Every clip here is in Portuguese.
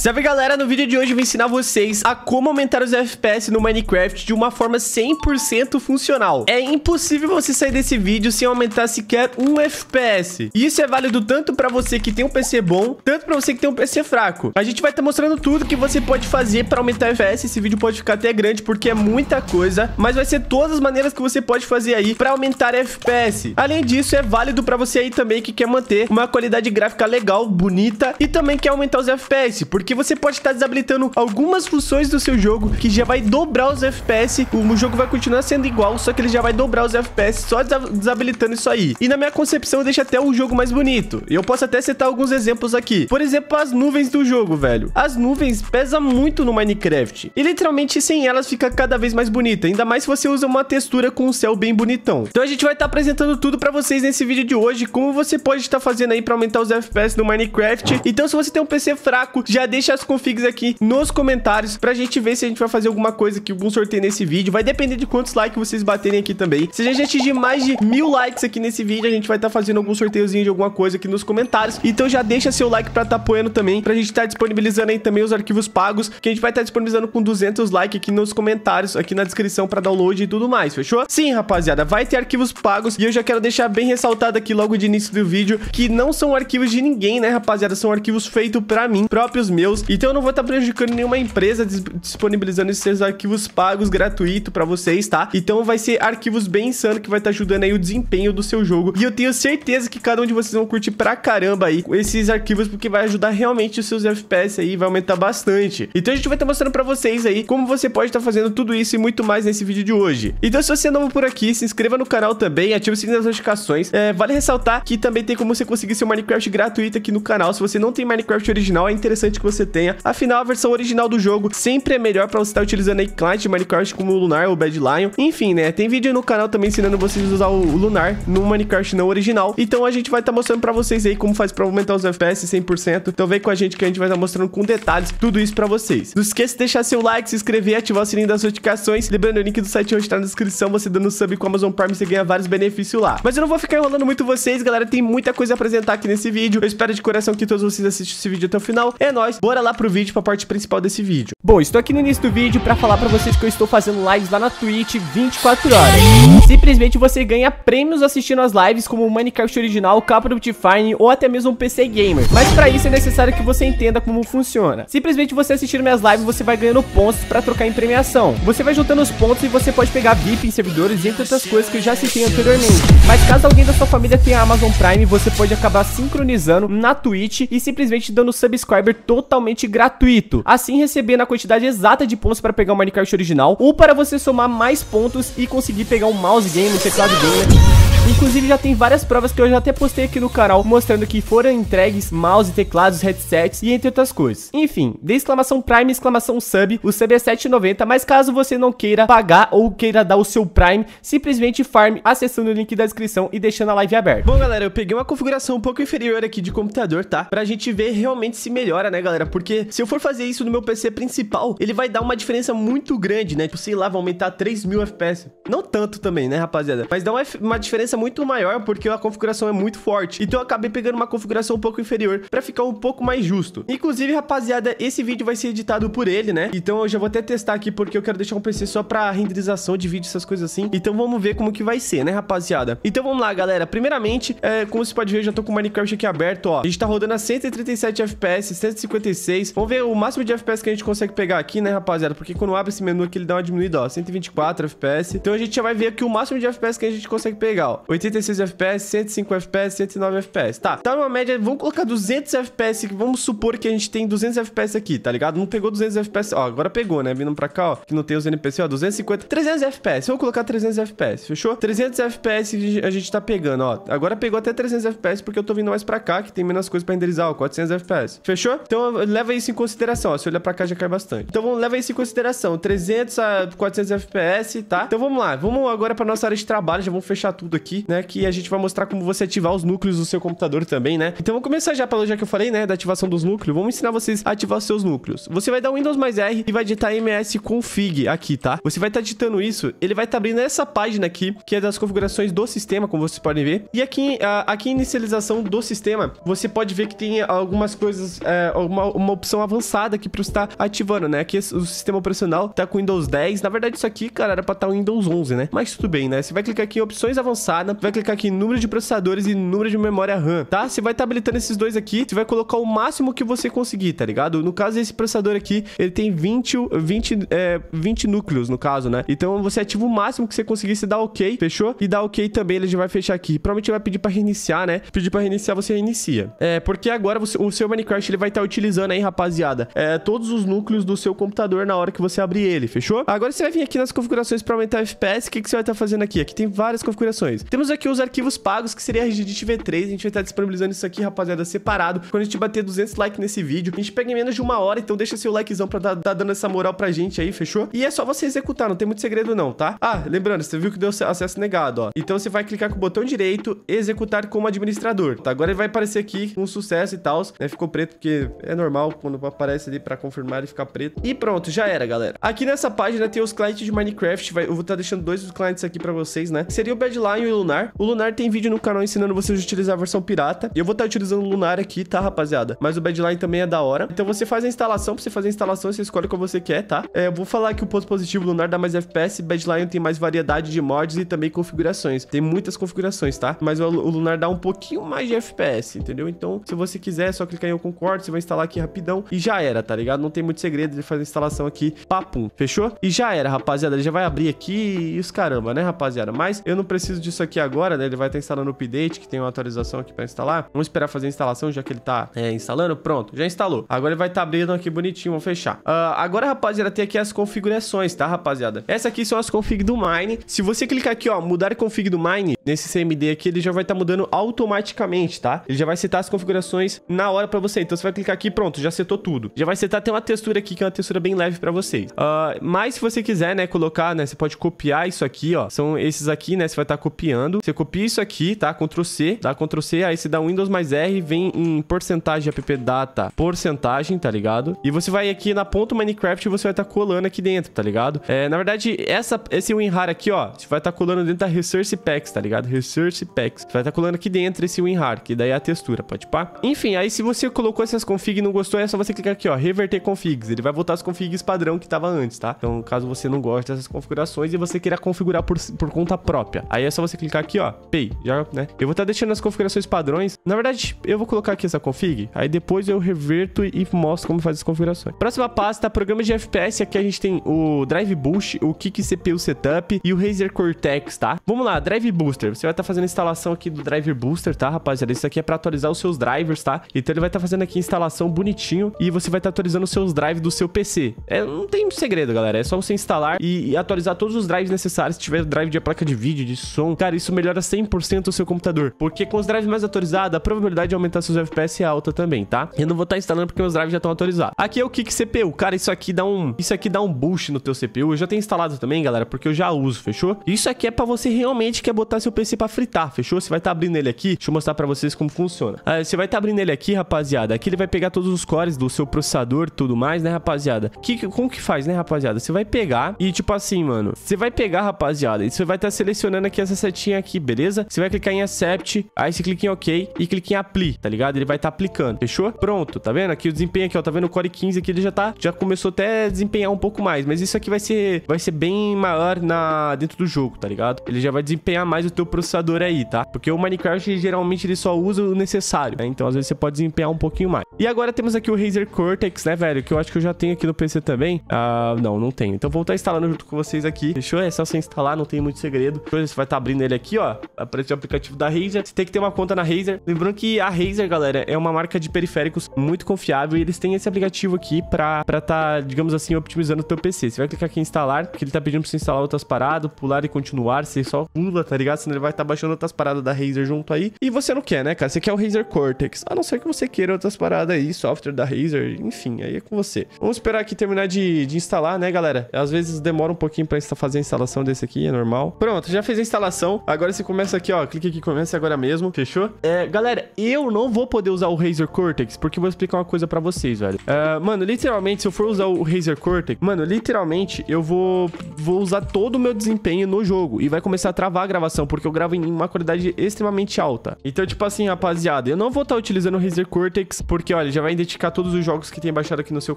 Salve galera, no vídeo de hoje eu vou ensinar vocês a como aumentar os FPS no Minecraft de uma forma 100% funcional. É impossível você sair desse vídeo sem aumentar sequer um FPS. E isso é válido tanto para você que tem um PC bom, tanto para você que tem um PC fraco. A gente vai estar tá mostrando tudo que você pode fazer para aumentar o FPS. Esse vídeo pode ficar até grande porque é muita coisa, mas vai ser todas as maneiras que você pode fazer aí para aumentar FPS. Além disso, é válido para você aí também que quer manter uma qualidade gráfica legal, bonita e também quer aumentar os FPS, porque porque você pode estar desabilitando algumas funções do seu jogo que já vai dobrar os FPS. O jogo vai continuar sendo igual, só que ele já vai dobrar os FPS só desabilitando isso aí. E na minha concepção, deixa até o jogo mais bonito. E eu posso até citar alguns exemplos aqui. Por exemplo, as nuvens do jogo, velho. As nuvens pesam muito no Minecraft. E literalmente sem elas fica cada vez mais bonita. Ainda mais se você usa uma textura com um céu bem bonitão. Então a gente vai estar apresentando tudo pra vocês nesse vídeo de hoje. Como você pode estar fazendo aí pra aumentar os FPS no Minecraft. Então se você tem um PC fraco, já deixa deixa as configs aqui nos comentários pra gente ver se a gente vai fazer alguma coisa aqui, algum sorteio nesse vídeo. Vai depender de quantos likes vocês baterem aqui também. Se a gente atingir mais de mil likes aqui nesse vídeo, a gente vai estar tá fazendo algum sorteiozinho de alguma coisa aqui nos comentários. Então já deixa seu like pra estar tá apoiando também, pra gente estar tá disponibilizando aí também os arquivos pagos, que a gente vai estar tá disponibilizando com 200 likes aqui nos comentários, aqui na descrição pra download e tudo mais, fechou? Sim, rapaziada, vai ter arquivos pagos e eu já quero deixar bem ressaltado aqui logo de início do vídeo que não são arquivos de ninguém, né, rapaziada? São arquivos feitos pra mim, próprios meus. Então eu não vou estar tá prejudicando nenhuma empresa disponibilizando esses arquivos pagos gratuito para vocês, tá? Então vai ser arquivos bem insano que vai estar tá ajudando aí o desempenho do seu jogo. E eu tenho certeza que cada um de vocês vão curtir pra caramba aí esses arquivos, porque vai ajudar realmente os seus FPS aí, vai aumentar bastante. Então a gente vai estar tá mostrando pra vocês aí como você pode estar fazendo tudo isso e muito mais nesse vídeo de hoje. Então se você é novo por aqui, se inscreva no canal também, ative o sininho das notificações. É, vale ressaltar que também tem como você conseguir seu Minecraft gratuito aqui no canal. Se você não tem Minecraft original, é interessante que você tenha. Afinal, a versão original do jogo sempre é melhor para você estar utilizando aí client de Minecraft como o Lunar ou Bad Lion. Enfim, né? Tem vídeo no canal também ensinando vocês a usar o Lunar no Minecraft não original. Então a gente vai estar tá mostrando para vocês aí como faz para aumentar os FPS 100%. Então vem com a gente que a gente vai estar tá mostrando com detalhes tudo isso para vocês. Não esqueça de deixar seu like, se inscrever, ativar o sininho das notificações. Lembrando, o link do site hoje está na descrição. Você dando sub com Amazon Prime, você ganha vários benefícios lá. Mas eu não vou ficar enrolando muito vocês, galera. Tem muita coisa a apresentar aqui nesse vídeo. Eu espero de coração que todos vocês assistam esse vídeo até o final. É nóis. Bora lá pro vídeo, pra parte principal desse vídeo. Bom, estou aqui no início do vídeo para falar para vocês que eu estou fazendo lives lá na Twitch 24 horas. Simplesmente você ganha prêmios assistindo as lives como o Minecraft original, Capa do Fine ou até mesmo um PC Gamer. Mas para isso é necessário que você entenda como funciona. Simplesmente você assistindo minhas lives, você vai ganhando pontos para trocar em premiação. Você vai juntando os pontos e você pode pegar VIP em servidores, entre outras coisas que eu já citei anteriormente. Mas caso alguém da sua família tenha Amazon Prime, você pode acabar sincronizando na Twitch e simplesmente dando subscriber totalmente gratuito. Assim recebendo a quantidade exata de pontos para pegar o Minecraft original, ou para você somar mais pontos e conseguir pegar um mouse game, um teclado gamer Inclusive já tem várias provas que eu já até postei aqui no canal mostrando que foram entregues mouse, teclados, headsets e entre outras coisas. Enfim, de exclamação Prime, exclamação Sub, o Sub é 7,90, mas caso você não queira pagar ou queira dar o seu Prime, simplesmente farm acessando o link da descrição e deixando a live aberta. Bom, galera, eu peguei uma configuração um pouco inferior aqui de computador, tá? Pra gente ver realmente se melhora, né, galera? Porque se eu for fazer isso no meu PC principal, ele vai dar uma diferença muito grande, né? Tipo, sei lá, vai aumentar 3 mil FPS. Não tanto também, né, rapaziada? Mas dá uma, uma diferença muito maior porque a configuração é muito forte. Então eu acabei pegando uma configuração um pouco inferior para ficar um pouco mais justo. Inclusive, rapaziada, esse vídeo vai ser editado por ele, né? Então eu já vou até testar aqui porque eu quero deixar um PC só para renderização de vídeo, essas coisas assim. Então vamos ver como que vai ser, né, rapaziada? Então vamos lá, galera. Primeiramente, é, como você pode ver, eu já tô com o Minecraft aqui aberto, ó. A gente tá rodando a 137 FPS, 156. Vamos ver o máximo de FPS que a gente consegue pegar aqui, né, rapaziada? Porque quando abre esse menu aqui, ele dá uma diminuída, ó. 124 FPS. Então a gente já vai ver aqui o máximo de FPS que a gente consegue pegar, ó. 86 FPS, 105 FPS, 109 FPS. Tá, tá numa média, vamos colocar 200 FPS, vamos supor que a gente tem 200 FPS aqui, tá ligado? Não pegou 200 FPS, ó, agora pegou, né? Vindo pra cá, ó, que não tem os NPC, ó, 250, 300 FPS. Vamos colocar 300 FPS, fechou? 300 FPS a gente tá pegando, ó. Agora pegou até 300 FPS porque eu tô vindo mais pra cá, que tem menos coisa pra renderizar, ó, 400 FPS. Fechou? Então leva isso em consideração, ó. Se olhar pra cá já cai bastante. Então vamos, leva isso em consideração, 300 a 400 FPS, tá? Então vamos lá, vamos agora pra nossa área de trabalho, já vamos fechar tudo aqui aqui, né? Que a gente vai mostrar como você ativar os núcleos do seu computador também, né? Então vamos começar já pelo já que eu falei, né? Da ativação dos núcleos. Vamos ensinar vocês a ativar seus núcleos. Você vai dar Windows mais R e vai digitar ms config aqui, tá? Você vai estar tá digitando isso, ele vai estar tá abrindo essa página aqui, que é das configurações do sistema, como vocês podem ver. E aqui, aqui em inicialização do sistema, você pode ver que tem algumas coisas, é, uma, uma opção avançada aqui para estar ativando, né? Aqui o sistema operacional tá com Windows 10. Na verdade, isso aqui, cara, era para estar tá Windows 11, né? Mas tudo bem, né? Você vai clicar aqui em opções avançadas, vai clicar aqui em número de processadores e número de memória RAM, tá? Você vai estar tá habilitando esses dois aqui, você vai colocar o máximo que você conseguir, tá ligado? No caso, esse processador aqui, ele tem 20, 20, é, 20 núcleos, no caso, né? Então, você ativa o máximo que você conseguir, você dá OK, fechou? E dá OK também, ele já vai fechar aqui. Provavelmente vai pedir para reiniciar, né? Pedir para reiniciar, você reinicia. É, porque agora você, o seu Minecraft, ele vai estar tá utilizando aí, rapaziada, é, todos os núcleos do seu computador na hora que você abrir ele, fechou? Agora você vai vir aqui nas configurações para aumentar o FPS, o que, que você vai estar tá fazendo aqui? Aqui tem várias configurações. Temos aqui os arquivos pagos, que seria a Reddit V3, a gente vai estar tá disponibilizando isso aqui, rapaziada, separado. Quando a gente bater 200 likes nesse vídeo, a gente pega em menos de uma hora, então deixa seu likezão pra dar, dar dando essa moral pra gente aí, fechou? E é só você executar, não tem muito segredo não, tá? Ah, lembrando, você viu que deu acesso negado, ó. Então você vai clicar com o botão direito, executar como administrador, tá? Agora ele vai aparecer aqui um sucesso e tal, né? Ficou preto porque é normal quando aparece ali pra confirmar ele ficar preto. E pronto, já era, galera. Aqui nessa página tem os clientes de Minecraft, vai, eu vou estar tá deixando dois dos clientes aqui pra vocês, né? Seria o Badline e o Lunar. O Lunar tem vídeo no canal ensinando vocês a utilizar a versão pirata. E eu vou estar tá utilizando o Lunar aqui, tá, rapaziada? Mas o Badline também é da hora. Então você faz a instalação, pra você fazer a instalação, você escolhe como você quer, tá? É, eu vou falar que o ponto positivo Lunar dá mais FPS, Badline tem mais variedade de mods e também configurações. Tem muitas configurações, tá? Mas o, o Lunar dá um pouquinho mais de FPS, entendeu? Então, se você quiser, é só clicar em eu concordo, você vai instalar aqui rapidão e já era, tá ligado? Não tem muito segredo de fazer a instalação aqui, papum, fechou? E já era, rapaziada, ele já vai abrir aqui e os caramba, né, rapaziada? Mas eu não preciso disso aqui agora, né? Ele vai estar instalando o update, que tem uma atualização aqui pra instalar. Vamos esperar fazer a instalação, já que ele tá é, instalando. Pronto, já instalou. Agora ele vai estar tá abrindo aqui bonitinho, vamos fechar. Uh, agora, rapaziada, tem aqui as configurações, tá, rapaziada? Essa aqui são as config do Mine. Se você clicar aqui, ó, mudar config do Mine, nesse CMD aqui, ele já vai estar tá mudando automaticamente, tá? Ele já vai setar as configurações na hora pra você. Então você vai clicar aqui, pronto, já setou tudo. Já vai setar, tem uma textura aqui, que é uma textura bem leve pra vocês. Uh, mas se você quiser, né, colocar, né, você pode copiar isso aqui, ó. São esses aqui, né, você vai estar tá copiando. Você copia isso aqui, tá? Ctrl C, dá Ctrl C, aí você dá Windows mais R, vem em porcentagem app data, porcentagem, tá ligado? E você vai aqui na ponto Minecraft e você vai estar tá colando aqui dentro, tá ligado? É, na verdade, essa, esse WinRAR aqui, ó, você vai estar tá colando dentro da Resource Packs, tá ligado? Resource Packs. Você vai estar tá colando aqui dentro esse WinRAR, que daí é a textura, pode pá? Enfim, aí se você colocou essas config e não gostou, é só você clicar aqui, ó, reverter configs. Ele vai voltar as configs padrão que tava antes, tá? Então, caso você não goste dessas configurações e você queira configurar por, por conta própria, aí é só você clicar aqui, ó, Pay, já, né? Eu vou estar tá deixando as configurações padrões. Na verdade, eu vou colocar aqui essa config, aí depois eu reverto e mostro como faz as configurações. Próxima pasta, programa de FPS. Aqui a gente tem o Drive Boost, o Kick CPU Setup e o Razer Cortex, tá? Vamos lá, Drive Booster. Você vai estar tá fazendo a instalação aqui do Driver Booster, tá, rapaziada? Isso aqui é para atualizar os seus drivers, tá? Então ele vai estar tá fazendo aqui a instalação bonitinho e você vai estar tá atualizando os seus drives do seu PC. É, não tem segredo, galera. É só você instalar e, e, atualizar todos os drives necessários. Se tiver drive de placa de vídeo, de som, cara, isso melhora 100% o seu computador. Porque com os drives mais atualizados, a probabilidade de aumentar seus FPS é alta também, tá? Eu não vou estar tá instalando porque meus drives já estão atualizados. Aqui é o Kick CPU. Cara, isso aqui dá um, isso aqui dá um boost no teu CPU. Eu já tenho instalado também, galera, porque eu já uso, fechou? Isso aqui é para você realmente quer botar seu PC para fritar, fechou? Você vai estar tá abrindo ele aqui. Deixa eu mostrar para vocês como funciona. Ah, você vai estar tá abrindo ele aqui, rapaziada. Aqui ele vai pegar todos os cores do seu processador tudo mais, né, rapaziada? Que, como que faz, né, rapaziada? Você vai pegar e, tipo assim, mano, você vai pegar, rapaziada, e você vai estar tá selecionando aqui essa setinha aqui, beleza? Você vai clicar em Accept, aí você clica em OK e clica em Apply, tá ligado? Ele vai estar tá aplicando, fechou? Pronto, tá vendo? Aqui o desempenho aqui, ó, tá vendo o Core 15 aqui, ele já tá, já começou até a desempenhar um pouco mais, mas isso aqui vai ser, vai ser bem maior na, dentro do jogo, tá ligado? Ele já vai desempenhar mais o teu processador aí, tá? Porque o Minecraft, geralmente, ele só usa o necessário, né? Então, às vezes, você pode desempenhar um pouquinho mais. E agora temos aqui o Razer Cortex, né, velho? Que eu acho que eu já tenho aqui no PC também. Ah, não, não tenho. Então, vou estar instalando junto com vocês aqui. Fechou? É só você instalar, não tem muito segredo. Você vai estar tá abrindo ele aqui, ó. Aparece o aplicativo da Razer. Você tem que ter uma conta na Razer. Lembrando que a Razer, galera, é uma marca de periféricos muito confiável e eles têm esse aplicativo aqui pra estar, tá, digamos assim, optimizando o teu PC. Você vai clicar aqui em instalar, porque ele tá pedindo pra você instalar outras paradas, pular e continuar. Você só pula, tá ligado? Senão ele vai estar tá baixando outras paradas da Razer junto aí. E você não quer, né, cara? Você quer o Razer Cortex. A não ser que você queira outras paradas aí, software da Razer, enfim, aí é com você. Vamos esperar aqui terminar de, de instalar, né, galera? Às vezes demora um pouquinho pra fazer a instalação desse aqui, é normal. Pronto, já fez a instalação. Agora você começa aqui, ó. Clique aqui, começa agora mesmo. Fechou? É, galera, eu não vou poder usar o Razer Cortex, porque eu vou explicar uma coisa pra vocês, velho. É, mano, literalmente, se eu for usar o Razer Cortex, mano, literalmente, eu vou, vou usar todo o meu desempenho no jogo. E vai começar a travar a gravação, porque eu gravo em uma qualidade extremamente alta. Então, tipo assim, rapaziada, eu não vou estar tá utilizando o Razer Cortex, porque, olha, já vai identificar todos os jogos que tem baixado aqui no seu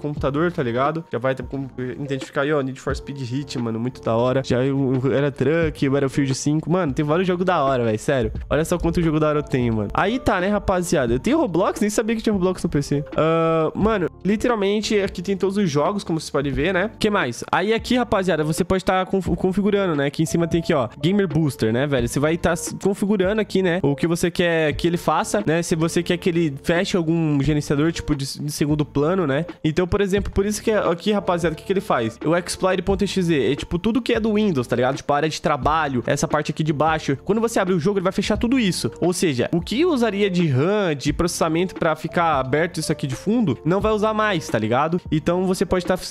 computador, tá ligado? Já vai identificar aí, ó, Need for Speed Hit, mano, muito da hora. Já eu, eu era Truck, Battlefield 5, mano, tem vários jogos da hora, velho, sério. Olha só quanto jogo da hora eu tenho, mano. Aí tá, né, rapaziada? Eu tenho Roblox, nem sabia que tinha Roblox no PC. Uh, mano, literalmente aqui tem todos os jogos, como vocês podem ver, né? O que mais? Aí aqui, rapaziada, você pode estar tá configurando, né? Aqui em cima tem aqui, ó, Gamer Booster, né, velho? Você vai estar tá configurando aqui, né? O que você quer que ele faça, né? Se você quer que ele feche algum gerenciador, tipo, de, segundo plano, né? Então, por exemplo, por isso que aqui, rapaziada, o que, que ele faz? O exploit.exe é, tipo, tudo que é do Windows, tá ligado? Tipo, área de trabalho, essa parte aqui de baixo. Quando você abre o jogo, ele vai fechar tudo isso. Ou seja, o que usaria de RAM, de processamento para ficar aberto isso aqui de fundo, não vai usar mais, tá ligado? Então, você pode estar tá,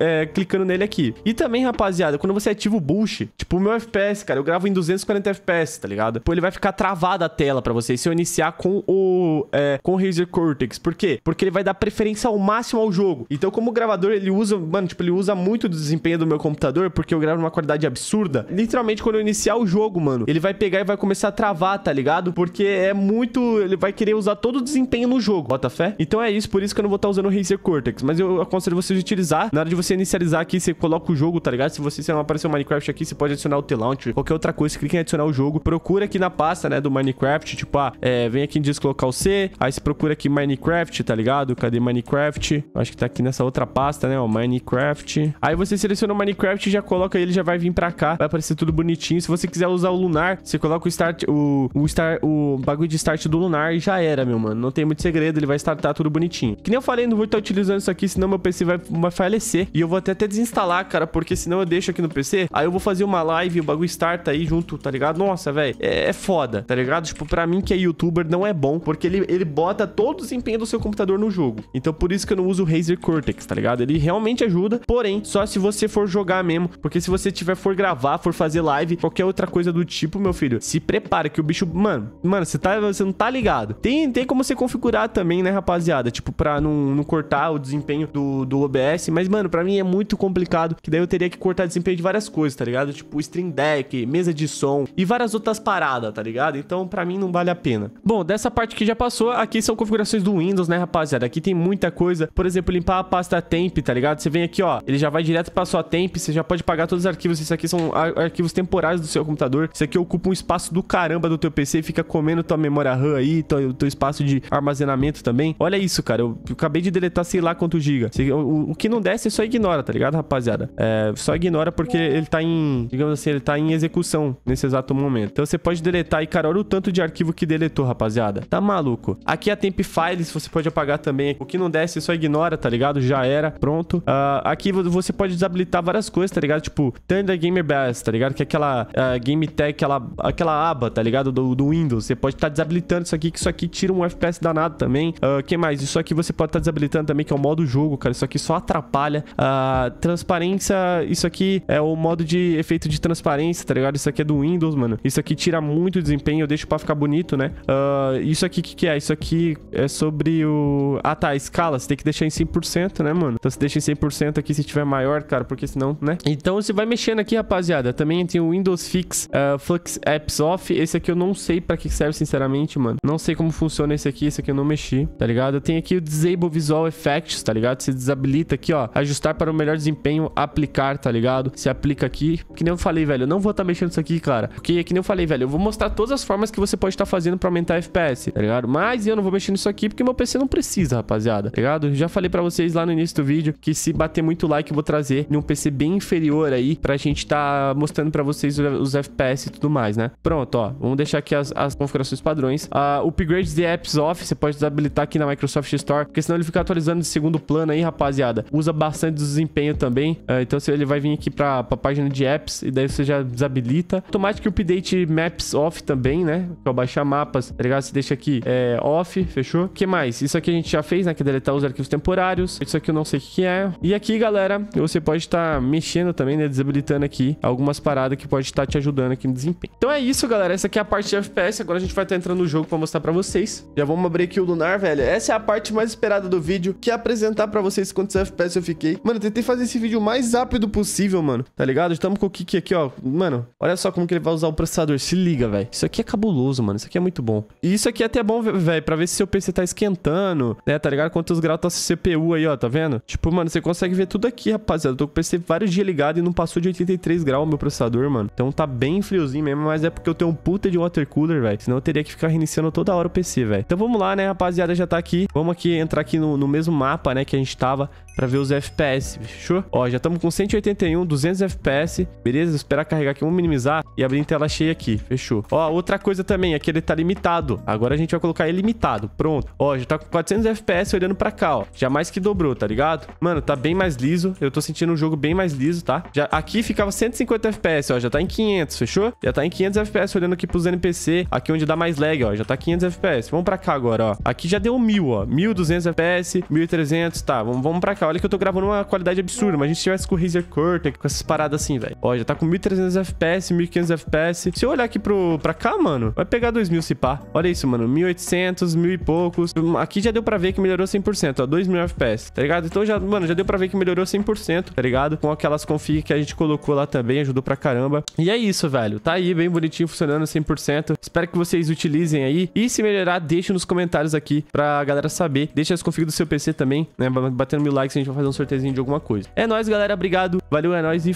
é, clicando nele aqui. E também, rapaziada, quando você ativa o boost, tipo, o meu FPS, cara, eu gravo em 240 FPS, tá ligado? Pô, ele vai ficar travada a tela para você se eu iniciar com o, é, com o Razer Cortex. Por quê? Porque ele vai dar preferência ao máximo ao jogo. Então, como o gravador, ele usa, mano, tipo, ele usa muito do desempenho do meu computador, porque eu gravo numa qualidade absurda. Literalmente, quando eu iniciar o jogo, mano, ele vai pegar e vai começar a travar, tá ligado? Porque é muito. Ele vai querer usar todo o desempenho no jogo, bota fé? Então é isso, por isso que eu não vou estar usando o Razer Cortex. Mas eu aconselho vocês a utilizar. Na hora de você inicializar aqui, você coloca o jogo, tá ligado? Se você se não aparecer o Minecraft aqui, você pode adicionar o T-Launcher, qualquer outra coisa. Clica em adicionar o jogo. Procura aqui na pasta, né, do Minecraft. Tipo, ah, é, vem aqui em disco colocar o C. Aí você procura aqui Minecraft, tá ligado? Cadê Minecraft? Acho que tá aqui nessa outra pasta, né? Ó, Minecraft. Aí você seleciona o Minecraft já coloca ele, já vai vir pra cá. Vai aparecer tudo bonitinho. Se você quiser usar o Lunar, você coloca o start, o, o, start, o bagulho de start do Lunar e já era, meu mano. Não tem muito segredo, ele vai startar tudo bonitinho. Que nem eu falei, não vou estar utilizando isso aqui, senão meu PC vai, vai falecer. E eu vou até, até desinstalar, cara, porque senão eu deixo aqui no PC. Aí eu vou fazer uma live, o bagulho starta aí junto, tá ligado? Nossa, velho, é, é, foda, tá ligado? Tipo, pra mim que é youtuber, não é bom, porque ele, ele bota todo o desempenho do seu computador no jogo. Então por isso que eu não uso o Razer Cortex, tá ligado? Ele realmente ajuda, porém, só se você for jogar mesmo, porque se você tiver for gravar, for fazer live, qualquer outra coisa do tipo, meu filho, se prepara que o bicho, mano, mano, você tá, você não tá ligado. Tem, tem como você configurar também, né, rapaziada? Tipo, pra não, não cortar o desempenho do, do OBS, mas, mano, pra mim é muito complicado, que daí eu teria que cortar desempenho de várias coisas, tá ligado? Tipo, Stream Deck, mesa de som e várias outras paradas, tá ligado? Então, pra mim, não vale a pena. Bom, dessa parte que já passou, aqui são configurações do Windows, né, rapaziada? Aqui tem muita coisa. Por exemplo, limpar a pasta temp, tá ligado? Você vem aqui, ó, ele já vai direto pra sua temp, você já pode pagar todos os arquivos. Isso aqui são ar arquivos temporários do seu computador. Isso aqui ocupa um espaço do caramba do teu PC, fica comendo tua memória RAM aí, teu, teu espaço de armazenamento também. Olha isso, cara, eu, eu acabei de deletar sei lá quanto giga. O, o, que não desce, só ignora, tá ligado, rapaziada? É, só ignora porque ele tá em, digamos assim, ele tá em execução nesse exato momento. Então você pode deletar e, cara, olha o tanto de arquivo que deletou, rapaziada. Tá maluco? Aqui a temp files você pode apagar também. O que não desce, só ignora, tá ligado? Já era, pronto. Uh, aqui você pode desabilitar várias coisas, tá ligado? Tipo, Thunder Gamer Best, tá ligado? Que é aquela uh, Game Tech, aquela, aquela aba, tá ligado? Do, do Windows. Você pode estar tá desabilitando isso aqui, que isso aqui tira um FPS danado também. Uh, que mais? Isso aqui você pode estar tá desabilitando também, que é o modo jogo, cara. Isso aqui só atrapalha. Uh, transparência, isso aqui é o modo de efeito de transparência, tá ligado? Isso aqui é do Windows, mano. Isso aqui tira muito desempenho, eu deixo pra ficar bonito, né? Uh, isso aqui, o que, que é? Isso aqui é sobre o... Ah, tá, a escala. Você tem que deixar em 100%, né, mano? Então você deixa em 100% aqui se tiver maior, cara, porque senão, né? Então você vai mexendo aqui, rapaziada. Também tem o Windows Fix uh, Flux Apps Off. Esse aqui eu não sei pra que serve, sinceramente, mano. Não sei como funciona esse aqui. Esse aqui eu não mexi, tá ligado? Tem aqui o Disable Visual Effects, tá ligado? Você desabilita aqui, ó. Ajustar para o melhor desempenho, aplicar, tá ligado? Você aplica aqui. Que nem eu falei, velho. Eu não vou estar tá mexendo isso aqui, cara. Porque, que nem eu falei, velho. Eu vou mostrar todas as formas que você pode estar tá fazendo pra aumentar FPS, tá ligado? Mas eu não vou mexer nisso aqui porque meu PC não precisa, rapaziada, tá ligado? Já falei pra vocês lá no início do vídeo que se bater muito like eu vou trazer em um PC bem inferior aí pra gente tá mostrando pra vocês os FPS e tudo mais, né? Pronto, ó. Vamos deixar aqui as, as configurações padrões. Uh, o upgrade de apps off, você pode desabilitar aqui na Microsoft Store, porque senão ele fica atualizando de segundo plano aí, rapaziada. Usa bastante desempenho também. Uh, então ele vai vir aqui pra, pra página de apps e daí você já desabilita. Automatic Update Maps off também, né? Que é baixar mapas, tá ligado? Você deixa aqui é, off, fechou? O que mais? Isso aqui a gente já fez, né? Que é deletar os arquivos temporários. Isso aqui eu não sei o que é. E aqui, galera, você pode estar tá mexendo também, né? Desabilitando aqui algumas paradas que pode estar tá te ajudando melhorando aqui no desempenho. Então é isso, galera. Essa aqui é a parte de FPS. Agora a gente vai estar entrando no jogo pra mostrar pra vocês. Já vamos abrir aqui o Lunar, velho. Essa é a parte mais esperada do vídeo, que é apresentar pra vocês quantos FPS eu fiquei. Mano, eu tentei fazer esse vídeo o mais rápido possível, mano. Tá ligado? Estamos com o Kiki aqui, ó. Mano, olha só como que ele vai usar o processador. Se liga, velho. Isso aqui é cabuloso, mano. Isso aqui é muito bom. E isso aqui é até bom, velho, pra ver se seu PC tá esquentando, né? Tá ligado? Quantos graus tá seu CPU aí, ó. Tá vendo? Tipo, mano, você consegue ver tudo aqui, rapaziada. Eu tô com o PC vários dias ligado e não passou de 83 graus o meu processador, mano. Então tá bem friozinho mesmo, mas é porque eu tenho um puta de water cooler, velho. Senão eu teria que ficar reiniciando toda hora o PC, velho. Então vamos lá, né, rapaziada? Já tá aqui. Vamos aqui entrar aqui no, no mesmo mapa, né, que a gente tava pra ver os FPS, fechou? Ó, já estamos com 181, 200 FPS, beleza? Esperar carregar aqui, vamos minimizar e abrir em tela cheia aqui, fechou? Ó, outra coisa também, aqui ele tá limitado. Agora a gente vai colocar ele limitado, pronto. Ó, já tá com 400 FPS olhando pra cá, ó. Já mais que dobrou, tá ligado? Mano, tá bem mais liso. Eu tô sentindo o jogo bem mais liso, tá? Já, aqui ficava 150 FPS, ó, já tá em 500, fechou? Já tá em 500 FPS olhando aqui pros NPC, aqui onde dá mais lag, ó, já tá 500 FPS. Vamos pra cá agora, ó. Aqui já deu 1000, ó. 1200 FPS, 1300, tá. Vamos, vamos pra cá. Olha que eu tô gravando uma qualidade absurda, mas a gente tivesse com o Razer Cortex, com essas paradas assim, velho. Ó, já tá com 1300 FPS, 1500 FPS. Se eu olhar aqui pro, pra cá, mano, vai pegar 2000 se pá. Olha isso, mano, 1800, mil e poucos. Aqui já deu pra ver que melhorou 100%, ó, 2000 FPS, tá ligado? Então já, mano, já deu pra ver que melhorou 100%, tá ligado? Com aquelas config que a gente colocou lá também, ajudou pra caramba. E é isso, velho. Tá aí, bem bonitinho, funcionando 100%. Espero que vocês utilizem aí. E se melhorar, deixe nos comentários aqui pra galera saber. Deixa as config do seu PC também, né? Batendo mil likes, a gente vai fazer um sorteiozinho de alguma coisa. É nóis, galera. Obrigado. Valeu, é nóis e